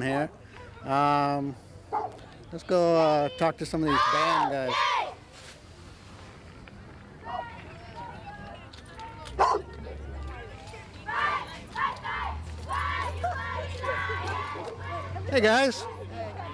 here. Um, let's go uh, talk to some of these band guys. Hey guys,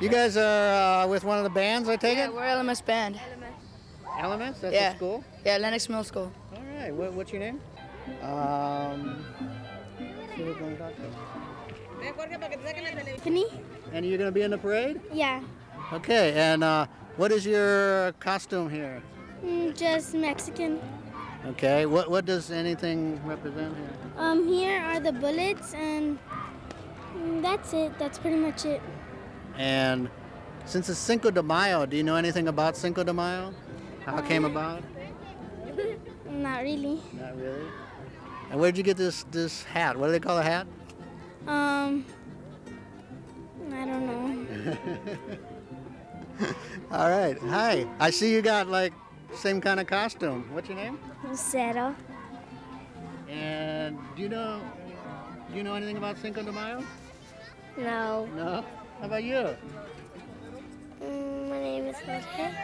you guys are uh, with one of the bands, I take Yeah, it? we're LMS band. Elements? That's Yeah. the school? Yeah, Lennox Middle School. All right, what, what's your name? Um, see who's gonna talk to us. Tiffany? and you're going to be in the parade? Yeah. Okay, and uh, what is your costume here? Mm, just Mexican. Okay, what, what does anything represent here? Um, here are the bullets, and that's it. That's pretty much it. And since it's Cinco de Mayo, do you know anything about Cinco de Mayo? How it came about? Not really. Not really. And where'd you get this this hat? What do they call a hat? Um, I don't know. All right. Hi. I see you got like same kind of costume. What's your name? Zero. And do you know do you know anything about Cinco de Mayo? No. No. How about you? Mm, my name is Jorge.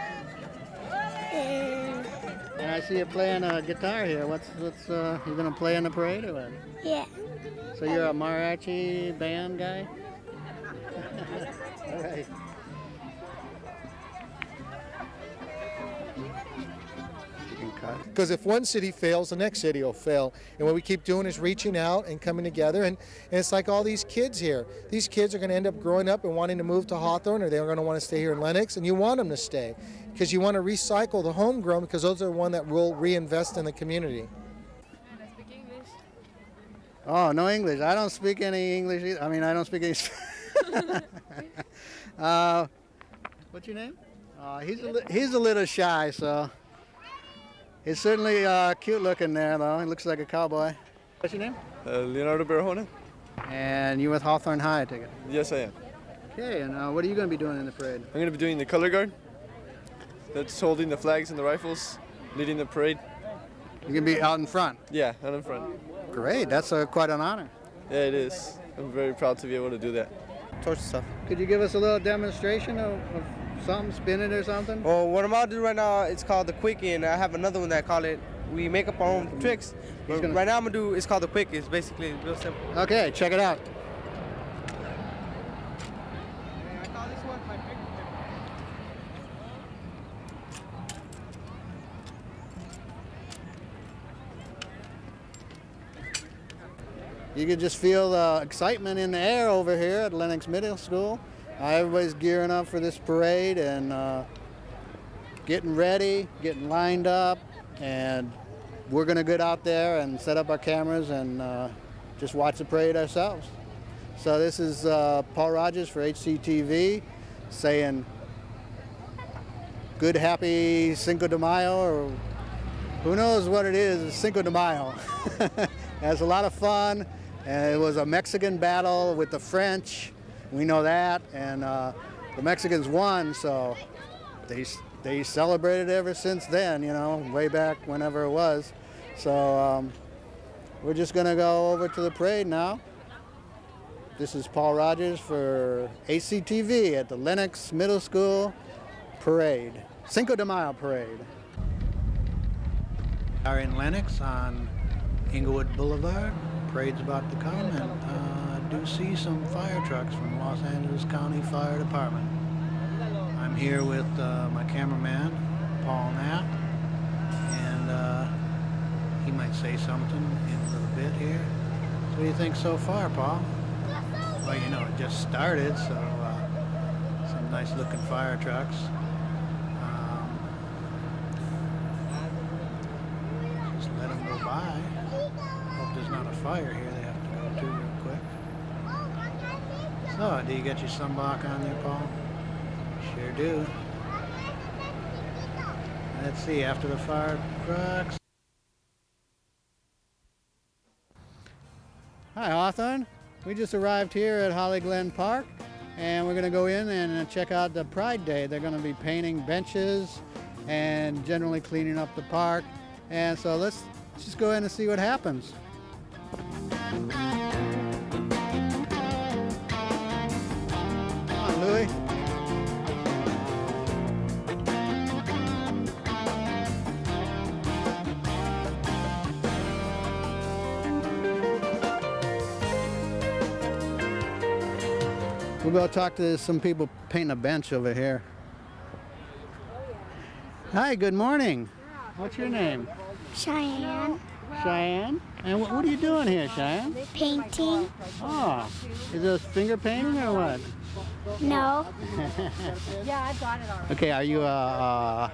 And And I see you playing a guitar here. What's what's uh you gonna play in the parade or what? yeah. So you're a mariachi band guy? All right. You can cut. Because if one city fails, the next city will fail. And what we keep doing is reaching out and coming together. And, and it's like all these kids here. These kids are going to end up growing up and wanting to move to Hawthorne, or they're going to want to stay here in Lennox. And you want them to stay because you want to recycle the homegrown because those are the one that will reinvest in the community. Oh, no English. I don't speak any English either. I mean, I don't speak any. uh, what's your name? Uh, he's a li- he's a little shy, so he's certainly uh, cute looking there, though. He looks like a cowboy. What's your name? Uh, Leonardo Barahona? And you with Hawthorne High, I take it. Yes, I am. Okay, and uh, what are you going to be doing in the parade? I'm going to be doing the color guard. That's holding the flags and the rifles, leading the parade. You're going to be out in front. Yeah, out in front. Great, that's uh, quite an honor. Yeah, it is. I'm very proud to be able to do that. torch stuff. Could you give us a little demonstration of, of something, spinning or something? Well, what I'm about to do right now, it's called the quickie, and I have another one that I call it. We make up our own tricks. But gonna- right now, I'm gonna do. It's called the quickie. It's basically real simple. Okay, check it out. I call this one my You can just feel the excitement in the air over here at Lennox Middle School. Uh, everybody's gearing up for this parade and uh, getting ready, getting lined up, and we're going to get out there and set up our cameras and uh, just watch the parade ourselves. So this is uh, Paul Rogers for HCTV saying good happy Cinco de Mayo or who knows what it is, Cinco de Mayo. It's a lot of fun, and it was a Mexican battle with the French. We know that, and uh, the Mexicans won, so they they celebrated ever since then. You know, way back whenever it was. So um, we're just gonna go over to the parade now. This is Paul Rogers for HCTV at the Lennox Middle School Parade, Cinco de Mayo Parade. We are in Lennox on Inglewood Boulevard. Parade's about to come, and uh, do see some fire trucks from Los Angeles County Fire Department. I'm here with uh, my cameraman, Paul Knapp, and uh, he might say something in a little bit here. So what do you think so far, Paul? Well, you know, it just started, so uh, some nice looking fire trucks. Um, just let them go by. Hope here they have to go to real quick. So, do you get your sunblock on there, Paul? Sure do. Let's see, after the fire trucks. Hi, Hawthorne. We just arrived here at Holly Glen Park, and we're going to go in and check out the Pride Day. They're going to be painting benches and generally cleaning up the park. And so let's just go in and see what happens. We'll go talk to some people painting a bench over here. Hi, good morning. What's your name? Cheyenne. Cheyenne? And what, what are you doing here, Cheyenne? Painting. Oh, is this finger painting or what? No. Yeah, I've got it already. Okay, are you a, a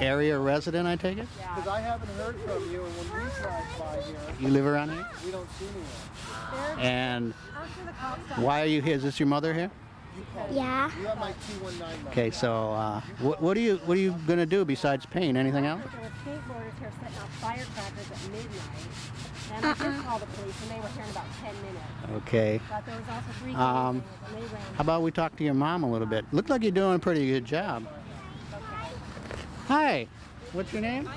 area resident, I take it? Because I haven't heard from you, and when we drive by here, You live around here? we don't see anyone. And why are you here? Is this your mother here? Yeah. You have my T19. Okay, so uh, what, what are you what are you gonna do besides paint? Anything else? There were skateboarders here setting off firecrackers at midnight. And I did call the police and they were here in about 10 minutes. Okay. But there was also three Um, kids and they ran. How about we talk to your mom a little bit? Look like you're doing a pretty good job. Hi, what's your name?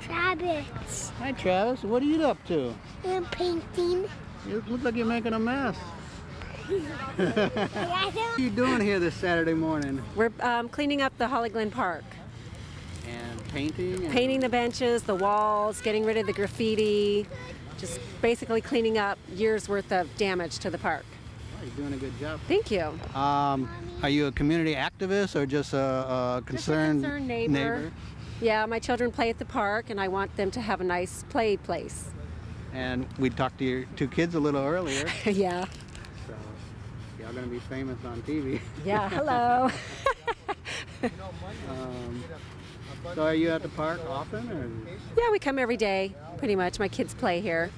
Travis. Hi, Travis. What are you up to? I'm painting. You look like you're making a mess. What are you doing here this Saturday morning? We're um, cleaning up the Holly Glen Park, And painting? And painting the benches, the walls, getting rid of the graffiti, just basically cleaning up years worth of damage to the park. Oh, you're doing a good job. Thank you. Um, are you a community activist or just a, a concerned, concerned neighbor. Yeah, my children play at the park and I want them to have a nice play place. And we talked to your two kids a little earlier, yeah. so y'all gonna be famous on TV. Yeah, hello. Um, so are you at the park often, or, yeah, we come every day, pretty much. My kids play here.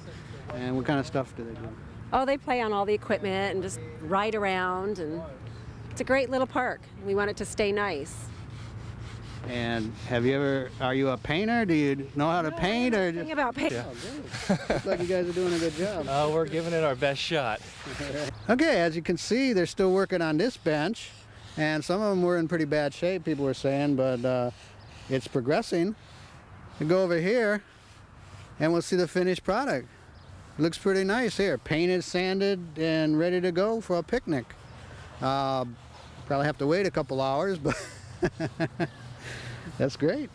and what kind of stuff do they do? Oh, they play on all the equipment and just ride around, and it's a great little park. We want it to stay nice. And have you ever? Are you a painter? Do you know how to paint, or Thing just? about pay- Looks like you guys are doing a good job. Uh, we're giving it our best shot. Okay, as you can see, they're still working on this bench, and some of them were in pretty bad shape. People were saying, but uh, it's progressing. We go over here, and we'll see the finished product. Looks pretty nice here, painted, sanded, and ready to go for a picnic. Uh, probably have to wait a couple hours, but that's great.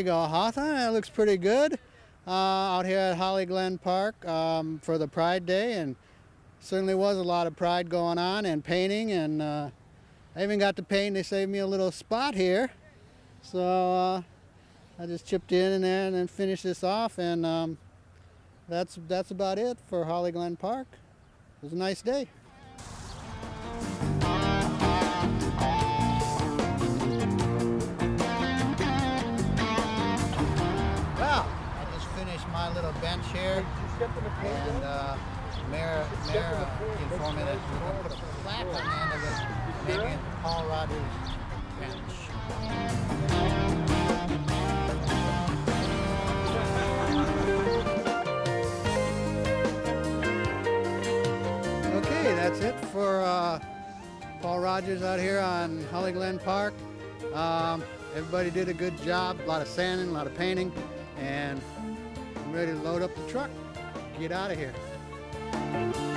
You go, Hawthorne. That looks pretty good uh, out here at Holly Glen Park um, for the Pride Day, and certainly was a lot of pride going on and painting. And uh, I even got to paint. They saved me a little spot here, so uh, I just chipped in in there and then finished this off. And um, that's that's about it for Holly Glen Park. It was a nice day. My little bench here, and uh, Mayor, Mayor uh, informed me that we're going to put a plaque on the end of it, naming it Paul Rogers Bench. Okay, that's it for uh, Paul Rogers out here on Holly Glen Park. Um, everybody did a good job, a lot of sanding, a lot of painting, and I'm ready to load up the truck, get out of here.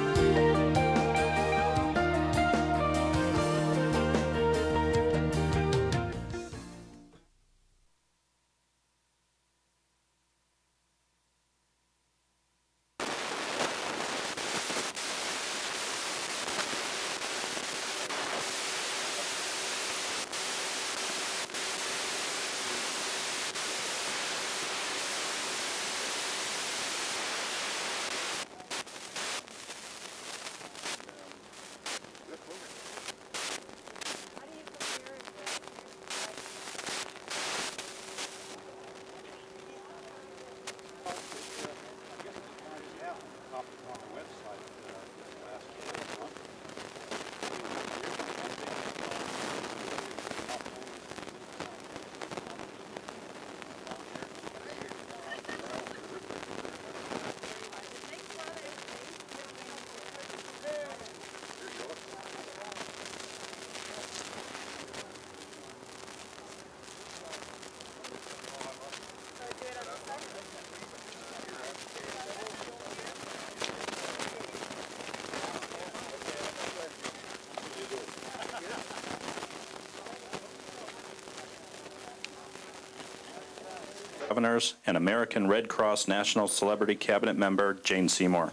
Governors and American Red Cross National Celebrity Cabinet Member Jane Seymour.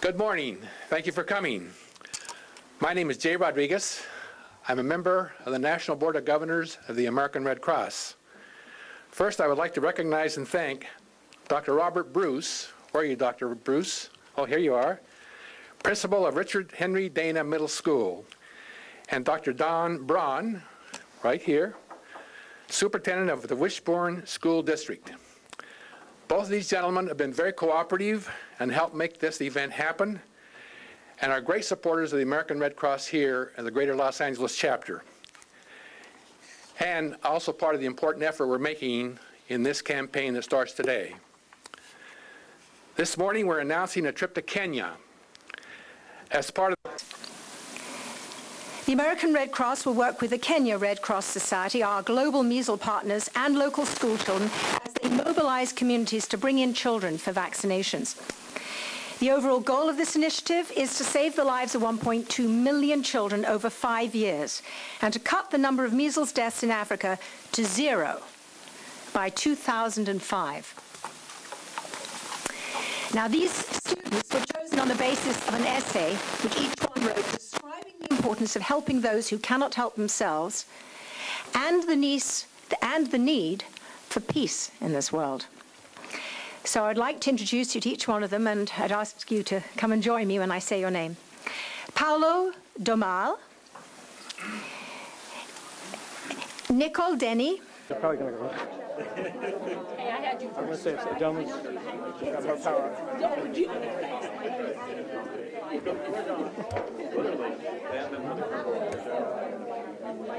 Good morning. Thank you for coming. My name is Jay Rodriguez. I'm a member of the National Board of Governors of the American Red Cross. First, I would like to recognize and thank Dr. Robert Bruce. Where are you, Dr. Bruce? Oh, here you are. Principal of Richard Henry Dana Middle School. And Dr. Don Braun, right here, Superintendent of the Wiseburn School District. Both of these gentlemen have been very cooperative and helped make this event happen and are great supporters of the American Red Cross here at the Greater Los Angeles chapter. And also part of the important effort we're making in this campaign that starts today. This morning we're announcing a trip to Kenya as part of The American Red Cross will work with the Kenya Red Cross Society, our global measles partners, and local school children as they mobilize communities to bring in children for vaccinations. The overall goal of this initiative is to save the lives of 1.2 million children over five years and to cut the number of measles deaths in Africa to zero by 2005. Now, these students were chosen on the basis of an essay which each one wrote describing the importance of helping those who cannot help themselves and the, niece, and the need for peace in this world. So I'd like to introduce you to each one of them, and I'd ask you to come and join me when I say your name. Paolo Domal, Nicole Denny. They're probably going to go. I'm going to say it's a gentleman's got more power.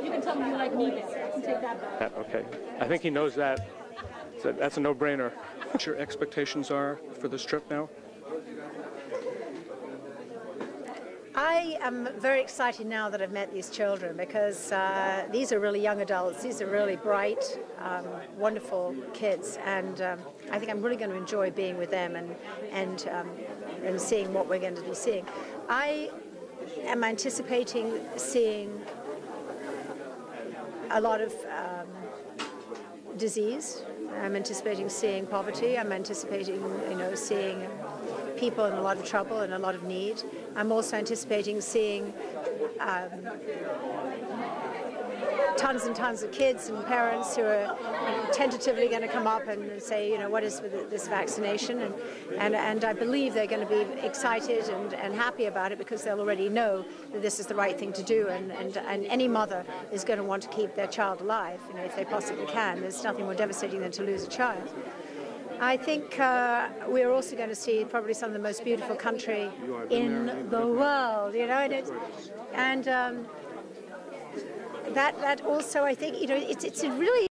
You can tell me you like me better. I can take that back. Okay. I think he knows that. So that's a no-brainer. What your expectations are for this trip now? I am very excited now that I've met these children because uh, these are really young adults. These are really bright, um, wonderful kids, and um, I think I'm really going to enjoy being with them and and um, and seeing what we're going to be seeing. I am anticipating seeing a lot of um, disease. I'm anticipating seeing poverty. I'm anticipating, you know, seeing people in a lot of trouble and a lot of need. I'm also anticipating seeing um, tons and tons of kids and parents who are tentatively going to come up and say, you know, what is this vaccination? And, and, and I believe they're going to be excited and, and happy about it because they'll already know that this is the right thing to do. And, and, and any mother is going to want to keep their child alive, you know, if they possibly can. There's nothing more devastating than to lose a child. I think uh, we're also going to see probably some of the most beautiful country in the world, you know, and, and um, that that also I think you know it's it's a really